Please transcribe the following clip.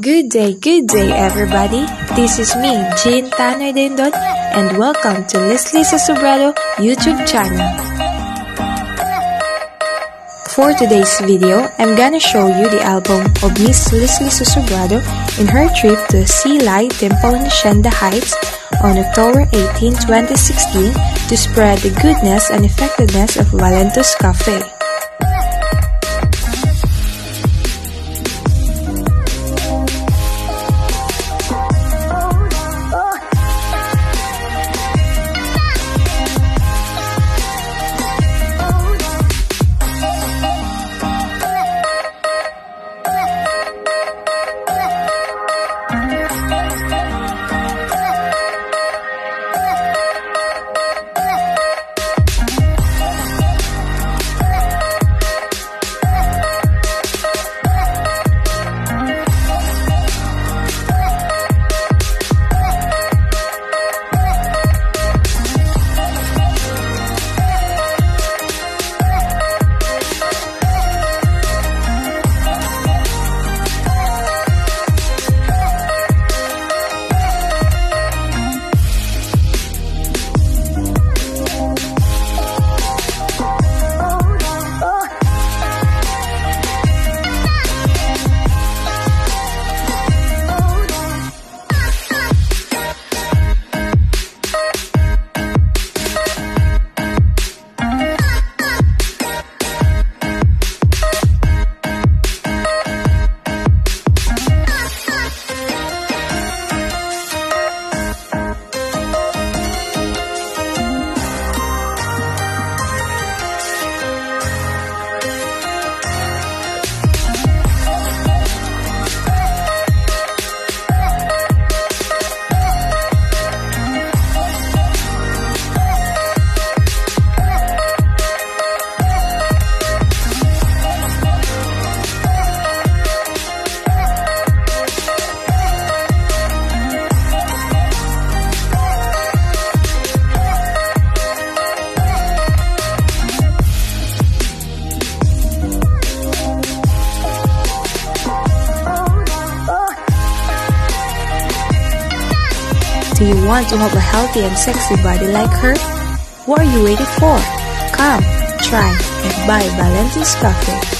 Good day, good day everybody. This is me, Jean Tanay Dayondon, and welcome to Liesly Sosobrado YouTube channel. For today's video, I'm gonna show you the album of Miss Liesly Sosobrado in her trip to Hsi Lai Temple in Hacienda Heights on October 18, 2016 to spread the goodness and effectiveness of Valentus Cafe. Do you want to have a healthy and sexy body like her? What are you waiting for? Come, try, and buy Valentus Cafe.